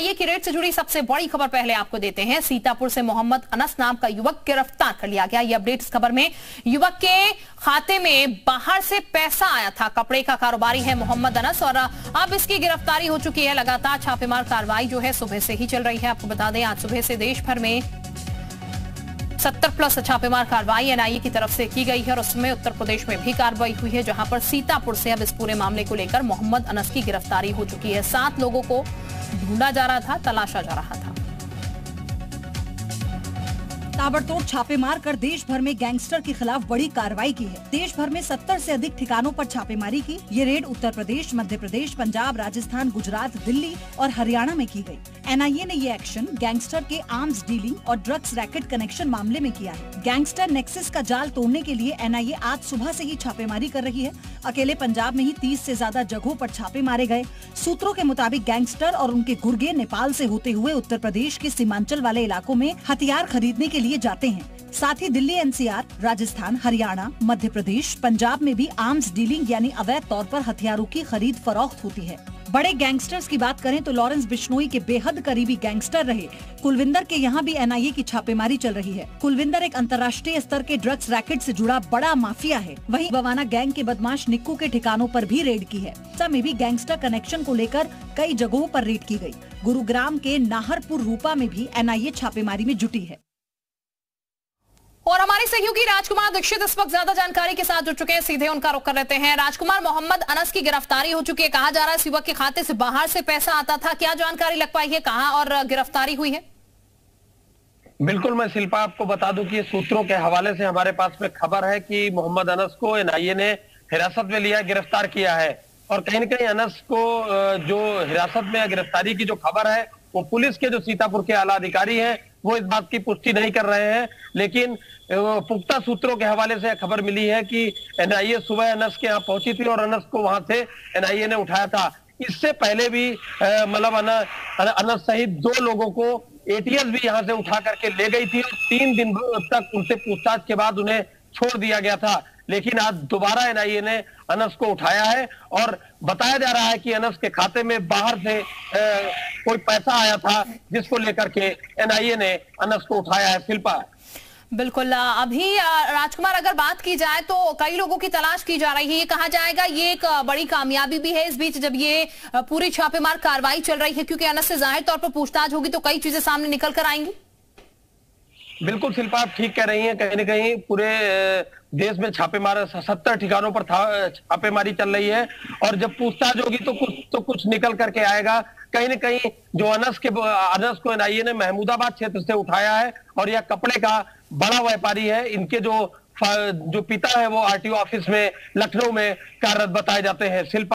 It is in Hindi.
ये की रेट से जुड़ी सबसे बड़ी खबर पहले आपको देते हैं। सीतापुर से मोहम्मद अनस नाम का युवक गिरफ़्तार कर लिया गया। ये अपडेट इस खबर में युवक के खाते में बाहर से पैसा आया था। कपड़े का कारोबारी है मोहम्मद अनस और अब इसकी गिरफ्तारी हो चुकी है। लगातार छापेमार कार्रवाई जो है सुबह से ही चल रही है। आपको बता दें, आज सुबह से देश भर में सत्तर प्लस छापेमार कार्रवाई एनआईए की तरफ़ से की गई है और उसमें उत्तर प्रदेश में भी कार्रवाई हुई है, जहाँ पर सीतापुर से अब इस पूरे मामले को लेकर मोहम्मद अनस की गिरफ्तारी हो चुकी है। सात लोगों को ढूंढा जा रहा था तलाशा जा रहा था। ताबड़तोड़ छापे मार कर देश भर में गैंगस्टर के खिलाफ बड़ी कार्रवाई की है। देश भर में 70 से अधिक ठिकानों पर छापेमारी की। ये रेड उत्तर प्रदेश, मध्य प्रदेश, पंजाब, राजस्थान, गुजरात, दिल्ली और हरियाणा में की गई। एनआईए ने ये एक्शन गैंगस्टर के आर्म्स डीलिंग और ड्रग्स रैकेट कनेक्शन मामले में किया है। गैंगस्टर नेक्सिस का जाल तोड़ने के लिए एनआईए आज सुबह से ही छापेमारी कर रही है। अकेले पंजाब में ही 30 से ज़्यादा जगहों पर छापे मारे गए। सूत्रों के मुताबिक गैंगस्टर और उनके गुर्गे नेपाल से होते हुए उत्तर प्रदेश के सीमांचल वाले इलाकों में हथियार खरीदने के लिए जाते हैं। साथ ही दिल्ली एनसीआर, राजस्थान, हरियाणा, मध्य प्रदेश, पंजाब में भी आर्म्स डीलिंग यानी अवैध तौर पर हथियारों की खरीद फरोख्त होती है। बड़े गैंगस्टर्स की बात करें तो लॉरेंस बिश्नोई के बेहद करीबी गैंगस्टर रहे। कुलविंदर के यहाँ भी एनआईए की छापेमारी चल रही है। कुलविंदर एक अंतर्राष्ट्रीय स्तर के ड्रग्स रैकेट से जुड़ा बड़ा माफिया है। वहीं बवाना गैंग के बदमाश निक्कू के ठिकानों पर भी रेड की है। में भी गैंगस्टर कनेक्शन को लेकर कई जगहों पर रेड की गई गुरुग्राम के नाहरपुर रूपा में भी एनआईए छापेमारी में जुटी है। और हमारे सहयोगी राजकुमार दीक्षित इस वक्त ज़्यादा जानकारी के साथ जुड़ चुके हैं, सीधे उनका रुख कर लेते हैं। राजकुमार मोहम्मद अनस की गिरफ्तारी हो चुकी है। कहा जा रहा है, इस युवक के खाते से बाहर से पैसा आता था। क्या जानकारी लग पाई है? कहा और गिरफ्तारी हुई है? बिल्कुल, मैं शिल्पा आपको बता दूँ कि सूत्रों के हवाले से हमारे पास में खबर है कि मोहम्मद अनस को एनआईए ने हिरासत में लिया, गिरफ़्तार किया है। और कहीं ना कहीं अनस को जो हिरासत में गिरफ्तारी की जो खबर है, वो पुलिस के जो सीतापुर के आला अधिकारी हैं, वो इस बात की पुष्टि नहीं कर रहे हैं। लेकिन पुख्ता सूत्रों के हवाले से खबर मिली है कि एनआईए सुबह अनस के यहाँ पहुँची थी और अनस को वहाँ से एनआईए ने उठाया था। इससे पहले भी मतलब अनस सहित दो लोगों को एटीएस भी यहाँ से उठा करके ले गई थी और तीन दिन तक उनसे पूछताछ के बाद उन्हें छोड़ दिया गया था। लेकिन आज दोबारा एनआईए ने अनस को उठाया है और बताया जा रहा है कि अनस के खाते में बाहर से कोई पैसा आया था जिसको लेकर के एनआईए ने अनस को उठाया है शिल्पा। बिल्कुल अभी राजकुमार अगर बात की जाए तो कई लोगों की तलाश की जा रही है। ये कहा जाएगा ये एक बड़ी कामयाबी भी है। इस बीच जब ये पूरी छापेमार कार्रवाई चल रही है क्योंकि अनस से ज़ाहिर तौर पर पूछताछ होगी तो कई चीज़ें सामने निकल कर आएँगी। बिल्कुल शिल्पा आप ठीक कह रही हैं। कहीं ना कहीं पूरे देश में छापेमार सत्तर ठिकानों पर छापेमारी चल रही है और जब पूछताछ होगी तो कुछ तो कुछ निकल करके आएगा। कहीं ना कहीं जो अनस के, अनस को एनआईए ने महमूदाबाद क्षेत्र से उठाया है और यह कपड़े का बड़ा व्यापारी है। इनके जो जो पिता है वो आरटीओ ऑफ़िस में, लखनऊ में कार्यरत बताए जाते हैं। शिल्पा